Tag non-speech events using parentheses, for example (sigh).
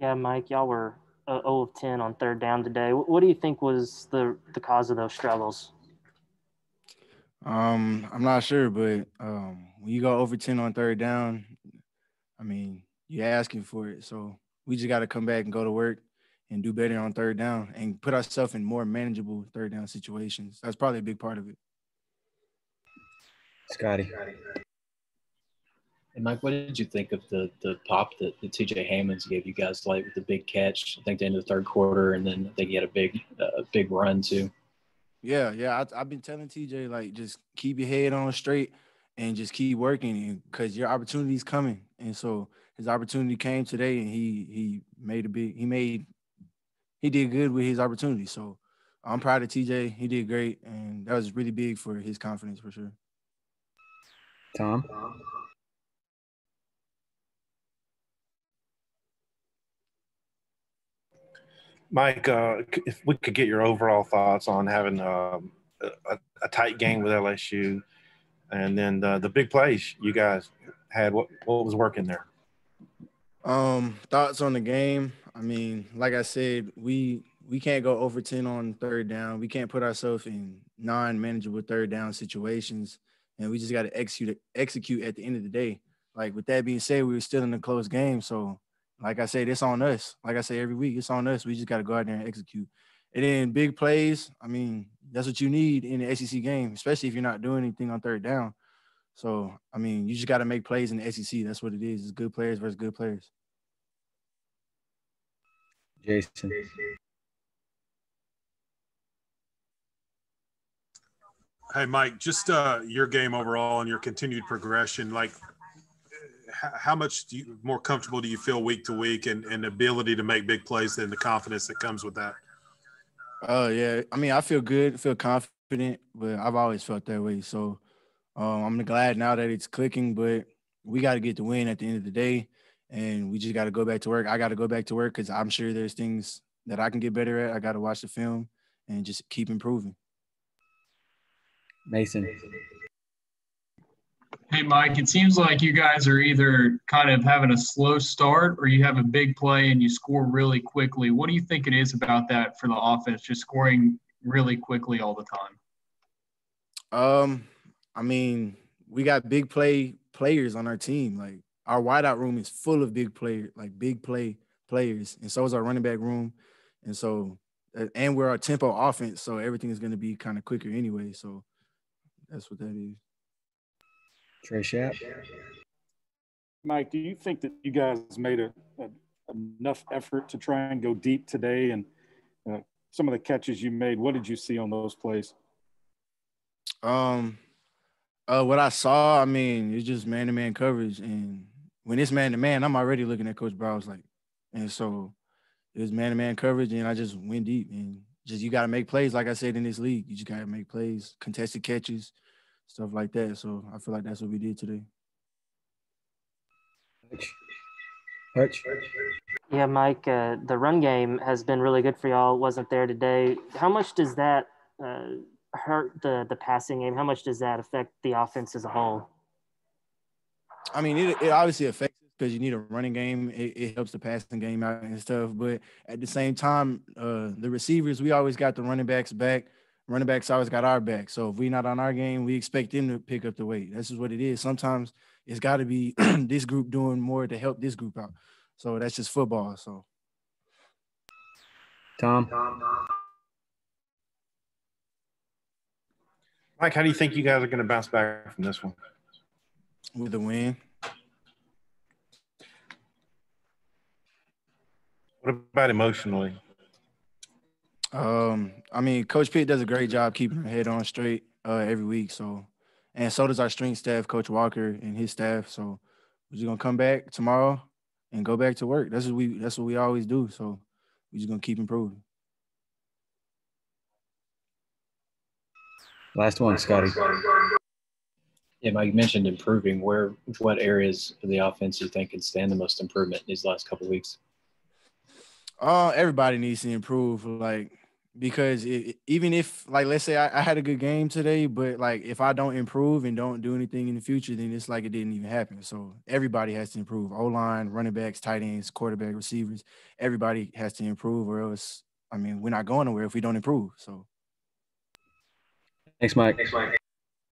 Yeah, Mike, y'all were uh, 0 of 10 on third down today. What do you think was the the cause of those struggles? Um, I'm not sure, but um, when you go over 10 on third down, I mean, you're asking for it. So we just got to come back and go to work and do better on third down and put ourselves in more manageable third down situations. That's probably a big part of it. Scotty. And Mike, what did you think of the the pop that, that TJ Hammonds gave you guys late with the big catch? I think the end of the third quarter, and then I think he had a big uh, big run too. Yeah, yeah. I, have been telling TJ like just keep your head on straight and just keep working because your opportunity's coming. And so his opportunity came today, and he he made a big he made he did good with his opportunity. So I'm proud of TJ. He did great, and that was really big for his confidence for sure. Tom. Mike, uh, if we could get your overall thoughts on having um, a, a, tight game with LSU, and then the, the big plays you guys had, what what was working there? Um, thoughts on the game. I mean, like I said, we we can't go over ten on third down. We can't put ourselves in non-manageable third down situations, and we just got to execute execute at the end of the day. Like with that being said, we were still in a close game, so like I said, it's on us. Like I say every week, it's on us. We just got to go out there and execute. And then big plays, I mean, that's what you need in the SEC game, especially if you're not doing anything on third down. So, I mean, you just got to make plays in the SEC. That's what it is. It's good players versus good players. Jason. Hey, Mike, just uh, your game overall and your continued progression. Like, how much do you, more comfortable do you feel week to week and, and ability to make big plays and the confidence that comes with that? Oh uh, yeah, I mean I feel good, feel confident, but I've always felt that way. So um, I'm glad now that it's clicking, but we got to get the win at the end of the day, and we just got to go back to work. I got to go back to work because I'm sure there's things that I can get better at. I got to watch the film and just keep improving. Mason. Mike, it seems like you guys are either kind of having a slow start or you have a big play and you score really quickly. What do you think it is about that for the offense, just scoring really quickly all the time? Um, I mean, we got big play players on our team. Like our wideout room is full of big player, like big play players, and so is our running back room. And so, and we're a tempo offense, so everything is going to be kind of quicker anyway. So that's what that is. Trey Schapp. Mike, do you think that you guys made a, a enough effort to try and go deep today? And uh, some of the catches you made, what did you see on those plays? Um, uh, what I saw, I mean, it's just man to man coverage, and when it's man to man, I'm already looking at Coach Briles like, and so it was man to man coverage, and I just went deep, and just you got to make plays, like I said in this league, you just got to make plays, contested catches stuff like that. So I feel like that's what we did today. Hutch. Yeah, Mike, uh, the run game has been really good for y'all. Wasn't there today. How much does that uh, hurt the the passing game? How much does that affect the offense as a whole? I mean, it, it obviously affects because you need a running game. It, it, helps the passing game out and stuff. But at the same time, uh, the receivers, we always got the running backs back running backs always got our back. So if we're not on our game, we expect them to pick up the weight. This is what it is. Sometimes it's got to be (clears throat) this group doing more to help this group out. So that's just football. So, Tom. Mike, how do you think you guys are going to bounce back from this one? With a win. What about emotionally? Um, I mean, Coach Pitt does a great job keeping her head on straight uh, every week. So, and so does our strength staff, Coach Walker and his staff. So, we're just gonna come back tomorrow and go back to work. That's what we. That's what we always do. So, we're just gonna keep improving. Last one, Scotty. Yeah, Mike mentioned improving. Where, what areas of the offense you think can stand the most improvement in these last couple weeks? Uh, everybody needs to improve. Like because it, even if like let's say I, I, had a good game today, but like if I don't improve and don't do anything in the future, then it's like it didn't even happen. So everybody has to improve. O line, running backs, tight ends, quarterback, receivers. Everybody has to improve, or else I mean we're not going nowhere if we don't improve. So thanks, Mike. Thanks, Mike.